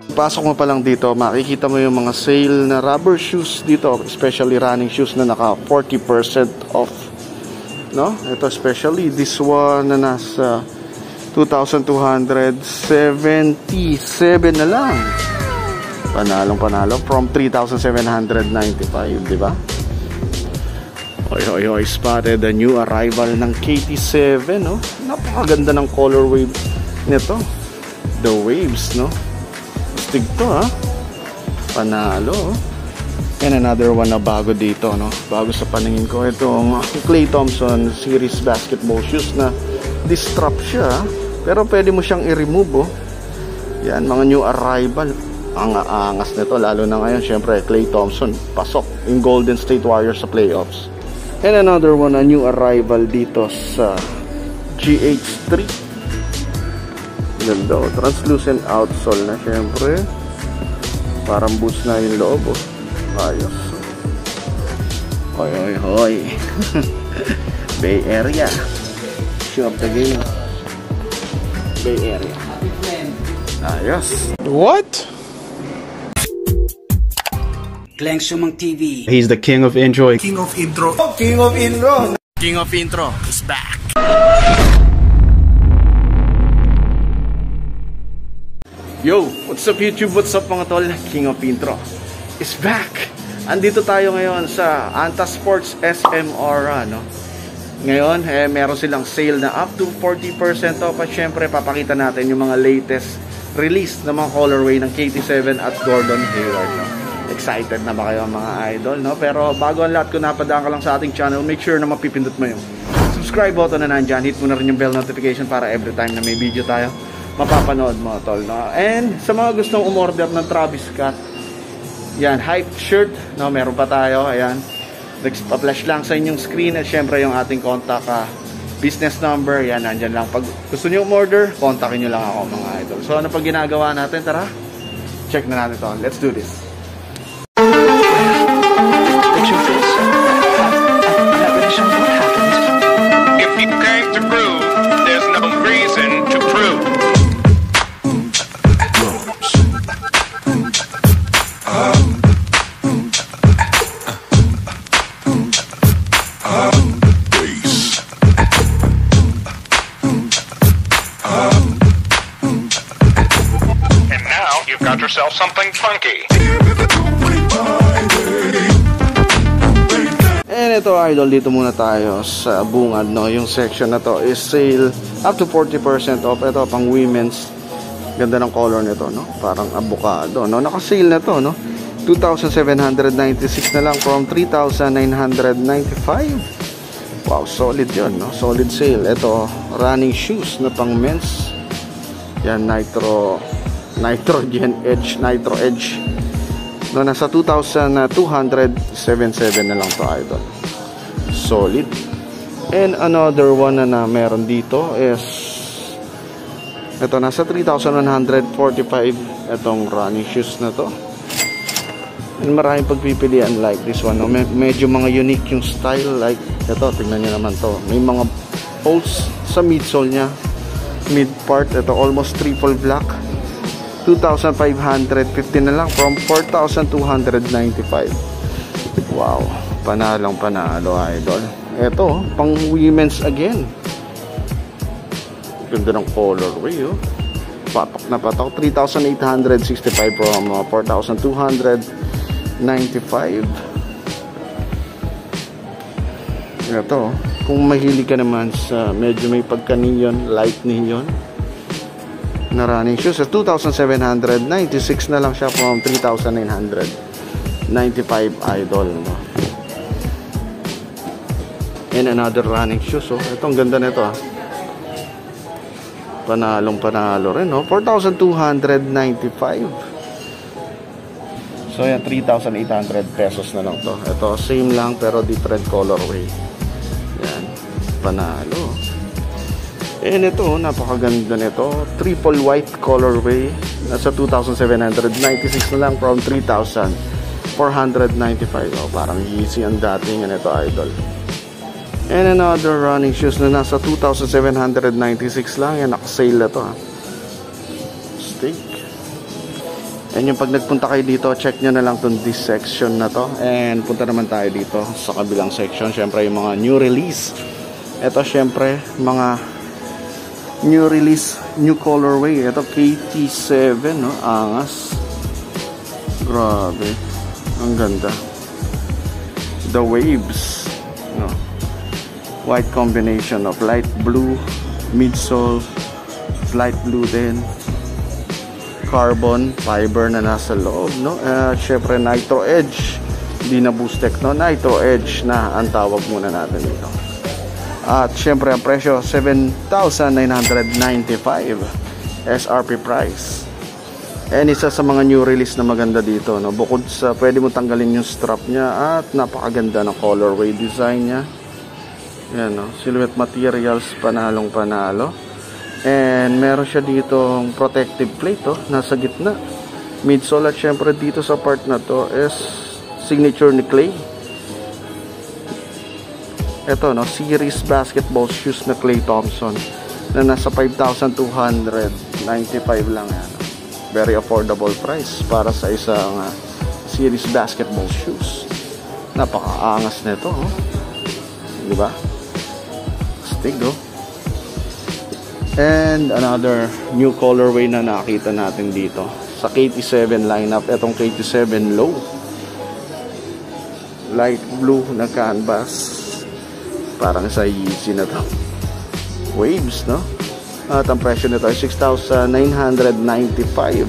Pasok mo pa lang dito, makikita mo yung mga sale na rubber shoes dito, especially running shoes na naka 40% off. No? Ito especially this one na nasa 2,277 na lang. Panalong panalo from 3,795, di ba? Oy, oy, oy, spotted the new arrival ng KT7, no? Napakaganda ng colorway nito. The waves, no? Astig to, ha? Panalo. And another one na bago dito, no? Bago sa paningin ko. Itong Clay Thompson series basketball shoes na distrap siya, pero pwede mo siyang i-remove, oh. Yan, mga new arrival. Ang aangas nito, lalo na ngayon, syempre, Clay Thompson, pasok in Golden State Warriors sa playoffs. And another one, a new arrival dito sa GH3. Ganda, oh. translucent outsole na syempre. Parang boots na yung loob, oh. Ayos. Hoy, hoy, hoy. Bay Area. Shoe of the game. Bay Area. Ayos. What? Glenn Sumang TV. He's the king of enjoy. King of intro. King of intro. King of Intro is back. Yo, what's up YouTube? What's up mga tol? King of Intro is back. Andito tayo ngayon sa Anta Sports SM Aura, no? Ngayon, eh, meron silang sale na up to 40% off at syempre papakita natin yung mga latest release ng mga colorway ng KT7 at Gordon Hayward, no? Excited na ba kayo mga idol, no? Pero bago ang lahat, kung napadaan ka lang sa ating channel, make sure na mapipindot mo yung subscribe button na nandyan. Hit mo na rin yung bell notification para every time na may video tayo, mapapanood mo, tol, no? And sa mga gustong umorder ng Travis Scott, yan, hype shirt, no? Meron pa tayo, ayan. Nagpa-flash lang sa inyong screen at syempre yung ating contact ah, business number, yan, nandyan lang. Pag gusto nyo umorder, kontakin nyo lang ako mga idol. So ano pag ginagawa natin? Tara, check na natin to. Let's do this. Ito idol, dito muna tayo sa bungad, no? Yung section na to is sale up to 40% off. Ito pang women's. Ganda ng color nito, no? Parang avocado, no? Naka-sale na to, no? 2,796 na lang from 3,995. Wow, solid yun, no? Solid sale. Ito, running shoes na pang men's. Yan, Nitro, Nitrogen Edge, Nitro Edge. No, nasa 2,277 na lang to idol. Solid. And another one na, na meron dito is ito nasa 3,145 itong running shoes na to. And maraming pagpipilian like this one. No? Me- medyo mga unique yung style like ito, tingnan nyo naman to. May mga holes sa midsole niya. Mid part, ito almost triple black. 2,550 na lang from 4,295. Wow, panalong panalo idol. Ito, pang women's again. Ganda ng colorway, oh. Patok na patok. 3,865 from uh, 4,295. Ito, kung mahilig ka naman sa medyo may pagka-neon, light neon, na running shoes. Sa 2,796 na lang siya from 3,995 idol. No? And another running shoes. Oh. Ito, ang ganda nito. Ah. Panalong panalo rin. No? 4,295. So, yan, 3,800 pesos na lang to. Ito, same lang pero different colorway. Yan, panalo. And ito, napakaganda nito. Triple white colorway. Nasa 2,796 na lang from 3,495. Oh, parang easy ang dating nito, idol. And another running shoes na nasa 2,796 lang. Yan, nakasale na to. Steak. And yung pag nagpunta kayo dito, check nyo na lang tong this section na to. And punta naman tayo dito sa kabilang section. Siyempre yung mga new release. Ito siyempre mga new release, new colorway. Ito KT7, no? Angas. Grabe. Ang ganda. The Waves. No? White combination of light blue, midsole, light blue din carbon fiber na nasa loob no? Uh, syempre nitro edge. Hindi na boostek no? Nitro edge na ang tawag muna natin dito. At syempre ang presyo 7,995 SRP price. And isa sa mga new release na maganda dito no? Bukod sa pwede mo tanggalin yung strap niya at napakaganda ng colorway design niya yan no silhouette materials panalong panalo And meron siya ditong protective plate oh, nasa gitna. Midsole at syempre dito sa part na to is signature ni Clay. Ito no, series basketball shoes na Clay Thompson na nasa 5,295 lang yan. Very affordable price para sa isang uh, series basketball shoes. Napakaangas nito, oh. 'Di ba? Stig, oh. And another new colorway na nakita natin dito sa KT7 lineup. Itong KT7 low. Light blue na canvas. Parang sa Yeezy na to. Waves, no? At ang presyo nito ay 6,995.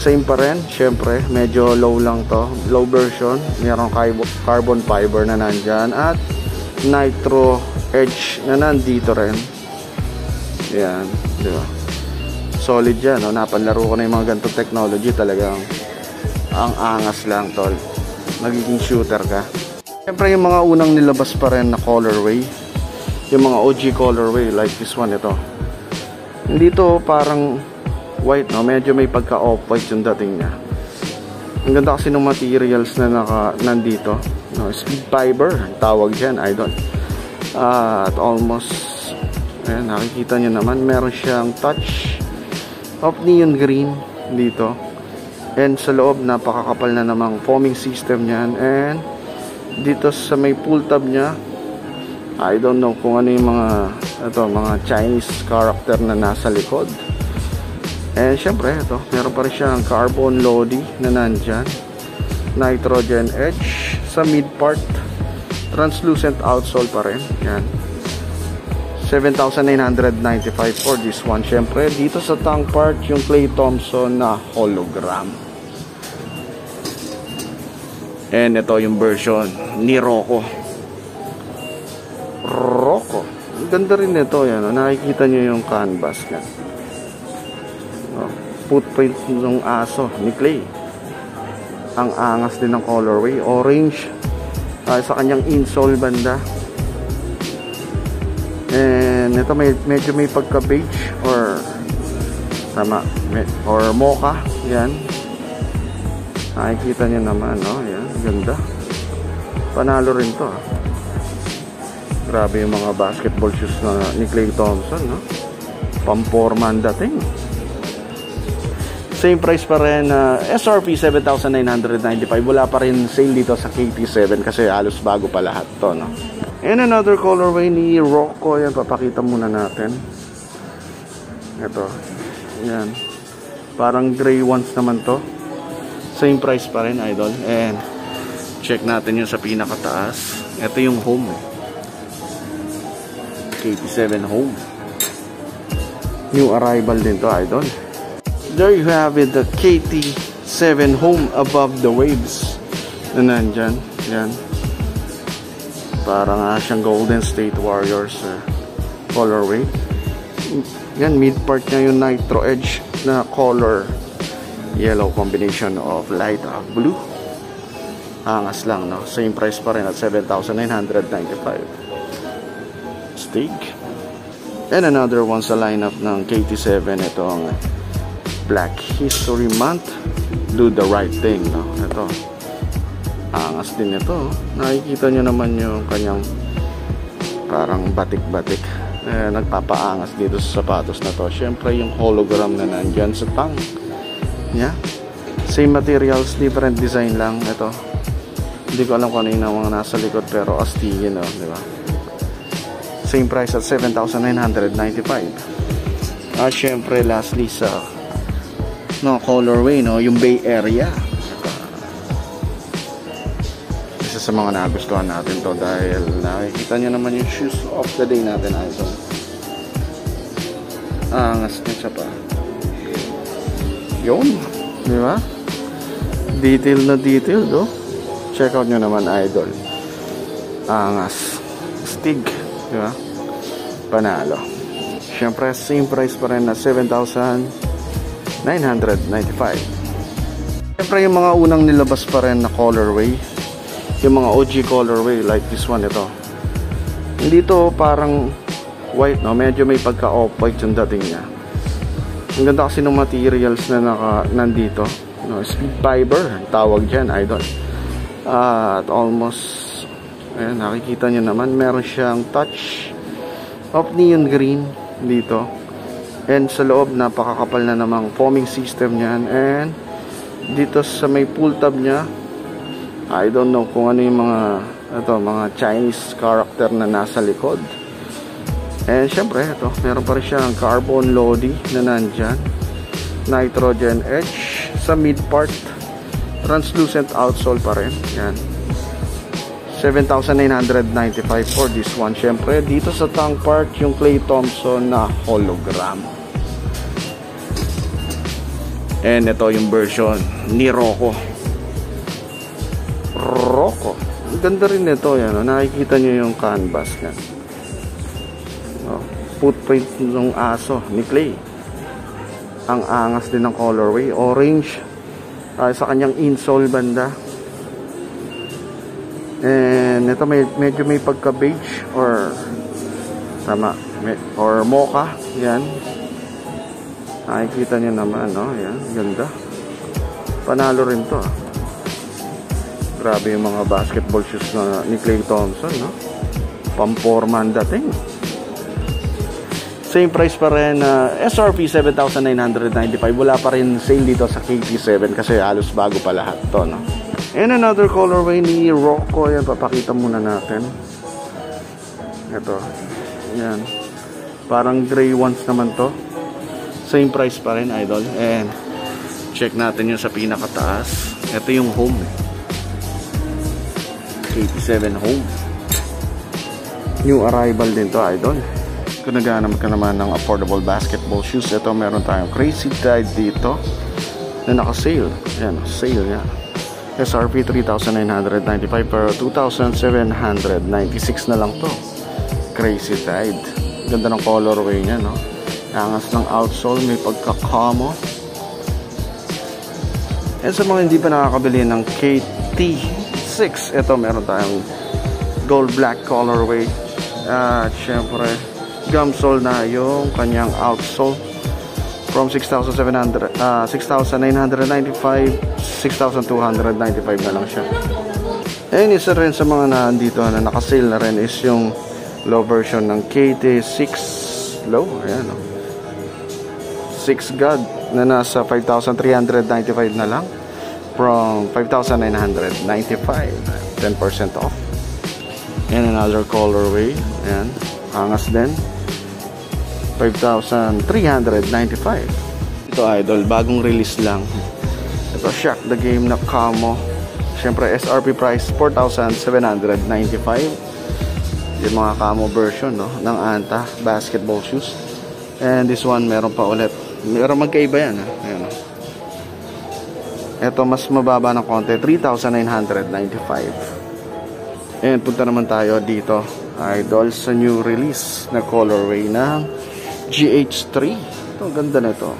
Same pa rin, syempre, medyo low lang to. Low version. Mayroong carbon fiber na nandyan. At nitro edge na nandito rin yan, di ba? Solid yan, no? Napanlaro ko na yung mga ganitong technology talagang ang angas lang, tol. Magiging shooter ka. Siyempre yung mga unang nilabas pa rin na colorway, yung mga OG colorway like this one, ito. Hindi to parang white, no? Medyo may pagka off-white yung dating niya. Ang ganda kasi ng materials na naka, nandito. No, speed fiber, tawag dyan, idol. At almost Ayan, nakikita nyo naman, meron siyang touch of neon green dito. And sa loob, napakakapal na namang foaming system niyan. And dito sa may pull tab niya, I don't know kung ano yung mga, ito, mga Chinese character na nasa likod. And syempre, ito, meron pa rin siyang carbon lodi na nandyan. Nitrogen edge sa mid part. Translucent outsole pa rin. Yan. 7,995 for this one. Siyempre, dito sa tongue part, yung Clay Thompson na hologram. And ito yung version ni Rocco. Rocco. Ganda rin ito. Yan, oh. Nakikita nyo yung canvas niya. Oh, footprint ng aso ni Clay. Ang angas din ng colorway. Orange. Uh, sa kanyang insole banda And ito may medyo may pagka beige or tama or mocha. Yan. Nakikita niyo naman, no? Yan, ganda. Panalo rin 'to. Ah. Grabe yung mga basketball shoes na ni Klay Thompson, no? Pamporma ang dating. Same price pa rin, uh, SRP 7,995. Wala pa rin sale dito sa KT7 kasi halos bago pa lahat to, no? And another colorway ni Rocco. Yan, papakita muna natin. Ito. Yan. Parang gray ones naman to. Same price pa rin, idol. And check natin yung sa pinakataas. Ito yung home. Eh. KT7 home. New arrival din to, idol. There you have it, the KT7 home above the waves na nandyan. Yan. Para nga siyang Golden State Warriors uh, colorway. Yan, mid part niya yung Nitro Edge na color yellow combination of light of blue. Angas lang, no? Same price pa rin at 7,995. Stig. And another one sa lineup ng KT7. Ito ang Black History Month. Do the right thing, no? Ito angas din ito nakikita nyo naman yung kanyang parang batik-batik eh, nagpapaangas dito sa sapatos na to syempre yung hologram na nandyan sa tang yeah? Same materials, different design lang. Ito. Hindi ko alam kung ano yung mga nasa likod pero astigin, no? Di ba? Same price at 7,995. At syempre, lastly sa no, colorway, no? Yung Bay Area. Isa sa mga nagustuhan natin to dahil nakikita nyo naman yung shoes of the day natin, idol. Angas niya siya pa. Yun. Di ba? Detail na detail, do. Check out nyo naman, idol. Angas. Stig. Di ba? Panalo. Siyempre, same price pa rin na 7,995. Siyempre, yung mga unang nilabas pa rin na colorway. Yung mga OG colorway like this one, ito. Hindi to parang white, no? Medyo may pagka off-white yung dating niya. Ang ganda kasi ng materials na naka, nandito. No, speed fiber, tawag dyan, idol. Ah, at almost, ayan, nakikita nyo naman, meron siyang touch of neon green dito. And sa loob, napakakapal na namang foaming system niyan. And dito sa may pull tab niya, I don't know kung ano yung mga, ito, mga Chinese character na nasa likod. And syempre, ito, meron pa rin siyang carbon lodi na nandyan. Nitrogen edge sa mid part. Translucent outsole pa rin. Yan. 7,995 for this one. Syempre, dito sa tongue part, yung Clay Thompson na hologram. And ito yung version ni Rocco. Rocco. Ganda rin nito. Yan, oh. Nakikita nyo yung canvas niya. Oh, footprint ng aso ni Clay. Ang angas din ng colorway. Orange. Uh, sa kanyang insole banda. And ito may, medyo may pagka beige or tama may, or mocha. Yan. Nakikita nyo naman, no? Yan, ganda. Panalo rin to. ah. Grabe yung mga basketball shoes na ni Clay Thompson, no? Pamporma ang dating. Same price pa rin, uh, SRP 7,995. Wala pa rin sale dito sa KT7 kasi halos bago pa lahat to, no? And another colorway ni Rocco. Yan, papakita muna natin. Ito. Yan. Parang gray ones naman to. Same price pa rin, idol. And check natin yung sa pinakataas. Ito yung home. eh. KT7 home. New arrival din to, idol. Kung naghanap ka naman ng affordable basketball shoes, ito meron tayong Crazy Tide dito na naka-sale. Yan, sale niya. SRP 3,995 pero 2,796 na lang to. Crazy Tide. Ganda ng colorway niya, no? Angas ng outsole, may pagkakamo. And sa mga hindi pa nakakabili ng KT6, ito meron tayong gold black colorway. At syempre, gumsole na yung kanyang outsole from 6,700 uh, 6,995 6,295 na lang siya and isa rin sa mga nandito na nakasale na rin is yung low version ng KT6 low ayan o 6 God na nasa 5,395 na lang. From 5,995 10% off. And another colorway ayan angas din. 5,395 ito idol bagong release lang. Ito Shock the Game na camo. Syempre SRP price 4,795 yung mga camo version no, ng Anta basketball shoes. And this one meron pa ulit meron magkaiba yan ha? Ayan, no? ito mas mababa ng konti. 3,995 and punta naman tayo dito. Idol sa new release na colorway ng GH3 ito ang ganda na ito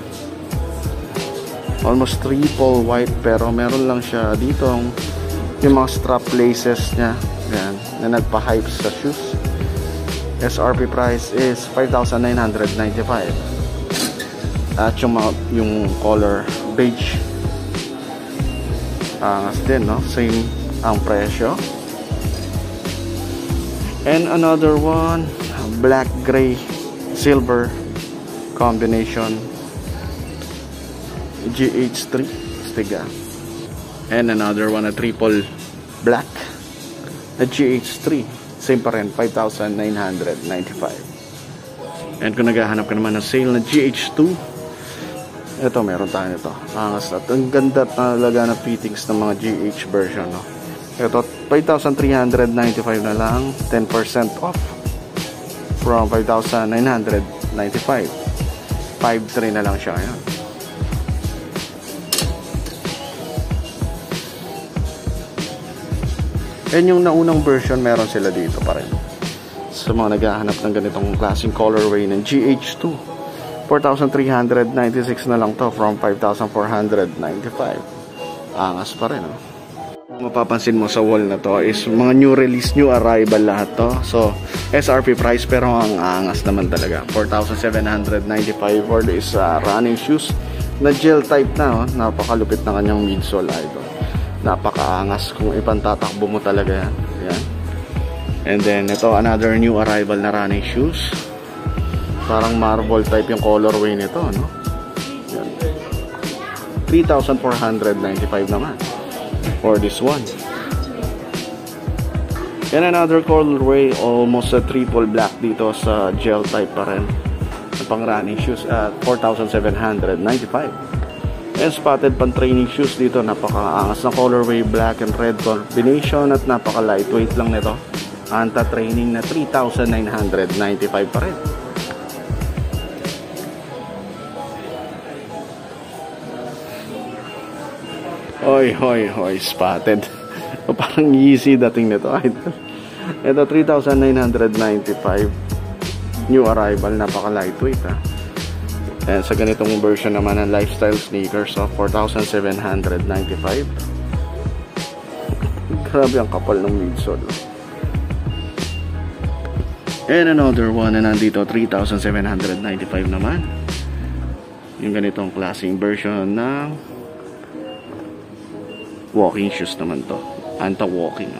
almost triple white pero meron lang siya dito. Yung mga strap laces nya yan, na nagpa-hype sa shoes. SRP price is 5,995 at yung, yung color beige angas din no same ang presyo and another one black gray silver combination GH3 astig ah. And another one, a triple black. A GH3. Same pa rin, 5,995. And kung naghahanap ka naman ng sale na GH2, ito, meron tayo ito. Angas at ang ganda at nalaga na fittings ng mga GH version, no? Ito, 5,395 na lang, 10% off from 5,995. 5,3 na lang siya ngayon. And yung naunang version, meron sila dito pa rin. Sa mga naghahanap ng ganitong klaseng colorway ng GH2. 4,396 na lang to from 5,495. Angas pa rin, oh. Mapapansin mo sa wall na to is mga new release, new arrival lahat to. So, SRP price pero ang angas naman talaga. 4,795 for this uh, running shoes na gel type na. Oh. Napakalupit na kanyang midsole idol. Napakaangas kung ipantatakbo mo talaga yan. Yan. And then, ito another new arrival na running shoes. Parang marble type yung colorway nito, no? Yan. 3,495 naman for this one. And another colorway, almost a triple black dito sa gel type pa rin. Pang running shoes at 4,795. And spotted pang training shoes dito, napakaangas na colorway, black and red combination at napaka lightweight lang nito. Anta training na 3,995 pa rin. Hoy, hoy, hoy, spotted. O, parang easy dating nito, idol. Ito, 3,995. New arrival, napaka lightweight, ha. And sa ganitong version naman ng lifestyle sneakers, so 4,795. Grabe ang kapal ng midsole. And another one na nandito, 3,795 naman. Yung ganitong klaseng version ng walking shoes naman to. Anta-walking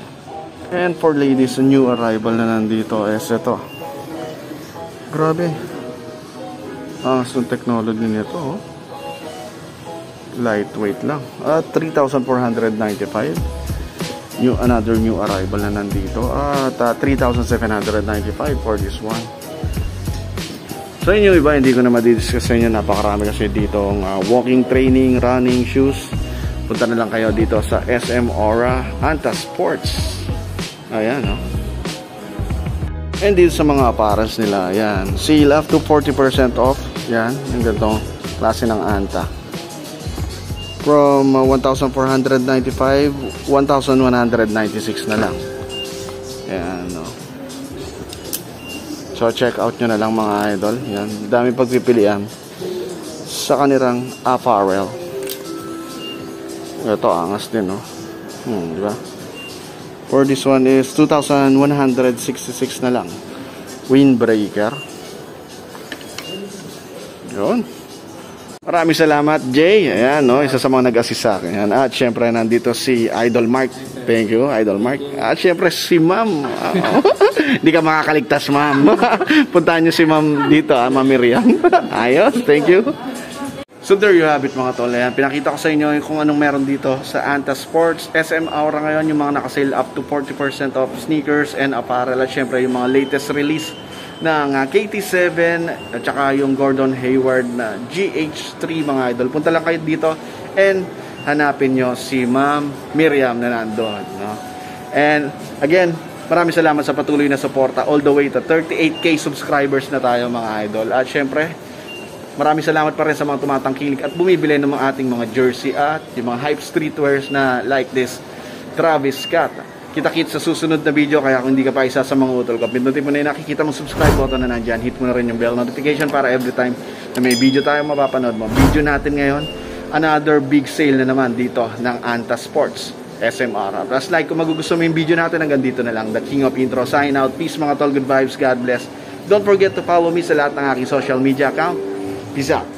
and for ladies a new arrival na nandito is ito grabe. Ang ah, technology nito oh. lightweight lang. At 3,495 new another new arrival na nandito. At uh, 3,795 for this one. Sa inyo iba hindi ko na madidiscuss sa inyo. Napakarami kasi dito uh, walking training running shoes punta na lang kayo dito sa SM Aura Anta Sports. Ayan no? And dito sa mga apparels nila ayan. Sale up to 40% off. Yan yung ganitong klase ng Anta from uh, 1,495 1,196 na lang. Ayan no? So check out nyo na lang mga idol. Yan dami pagpipilian sa kanilang apparel ito, angas din, no? Hmm, di ba? For this one is 2,166 na lang. Windbreaker. Yun. Maraming salamat, Jay. Ayan, no? Isa sa mga nag-assist sa akin. Ayan. At syempre, nandito si Idol Mark. Thank you, Idol Mark. At syempre, si Ma'am. Hindi ka makakaligtas, Ma'am. Puntahan nyo si Ma'am dito, ah, Ma'am Miriam. Ayos, thank you. So there you have it mga tol. Ayan, pinakita ko sa inyo kung anong meron dito sa Anta Sports. SM Aura ngayon yung mga nakasale up to 40% off sneakers and apparel. At syempre yung mga latest release ng uh, KT7 at saka yung Gordon Hayward na GH3 mga idol. Punta lang kayo dito and hanapin nyo si Ma'am Miriam na nandun. No? And again, maraming salamat sa patuloy na suporta all the way to 38k subscribers na tayo mga idol. At syempre, Maraming salamat pa rin sa mga tumatangkilik at bumibili ng mga ating mga jersey at yung mga hype streetwears na like this Travis Scott. Kita-kit sa susunod na video kaya kung hindi ka pa isa sa mga utol ko, pindutin mo na yung nakikita mong subscribe button na nandyan. Hit mo na rin yung bell notification para every time na may video tayo mapapanood mo. Video natin ngayon, another big sale na naman dito ng Anta Sports. SMR. Plus like kung magugusto mo yung video natin hanggang dito na lang. The King of Intro. Sign out. Peace mga tol. Good vibes. God bless. Don't forget to follow me sa lahat ng aking social media account. Peace out.